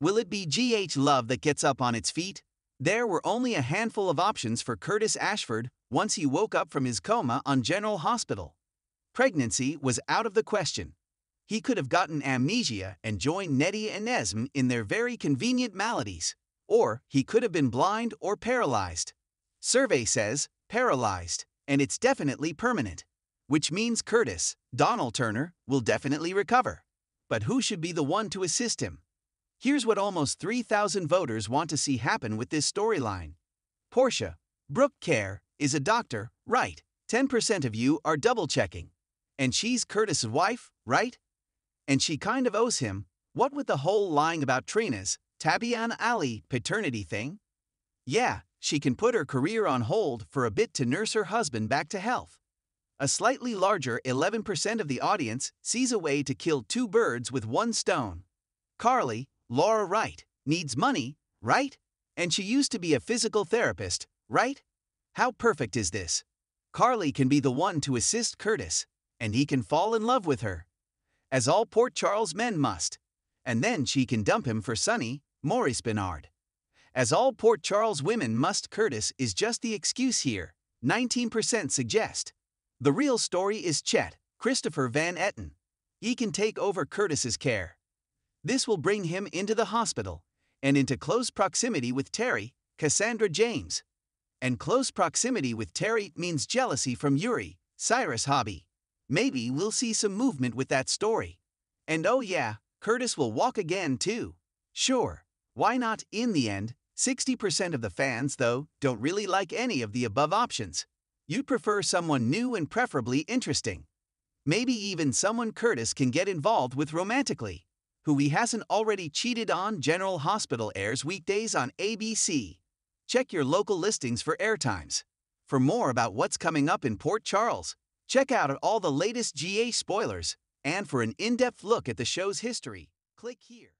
Will it be GH Love that gets up on its feet? There were only a handful of options for Curtis Ashford once he woke up from his coma on General Hospital. Pregnancy was out of the question. He could have gotten amnesia and joined Nettie and Esme in their very convenient maladies. Or he could have been blind or paralyzed. Survey says paralyzed, and it's definitely permanent. Which means Curtis, Donnell Turner, will definitely recover. But who should be the one to assist him? Here's what almost 3,000 voters want to see happen with this storyline. Portia, Brook Kerr, is a doctor, right? 10% of you are double checking. And she's Curtis's wife, right? And she kind of owes him, what with the whole lying about Trina's, Tabyana Ali paternity thing? Yeah, she can put her career on hold for a bit to nurse her husband back to health. A slightly larger 11% of the audience sees a way to kill two birds with one stone. Carly, Laura Wright, needs money, right? And she used to be a physical therapist, right? How perfect is this? Carly can be the one to assist Curtis, and he can fall in love with her. As all Port Charles men must. And then she can dump him for Sonny, Maurice Benard. As all Port Charles women must, Curtis is just the excuse here. 19% suggest. The real story is Chet, Christopher Van Etten. He can take over Curtis's care. This will bring him into the hospital and into close proximity with Terry, Cassandra James. And close proximity with Terry means jealousy from Yuri, Cyrus Hobby. Maybe we'll see some movement with that story. And oh yeah, Curtis will walk again too. Sure, why not in the end? 60% of the fans, though, don't really like any of the above options. You'd prefer someone new and preferably interesting. Maybe even someone Curtis can get involved with romantically who he hasn't already cheated on, General Hospital airs weekdays on ABC. Check your local listings for airtimes. For more about what's coming up in Port Charles, check out all the latest GA spoilers, and for an in depth look at the show's history, click here.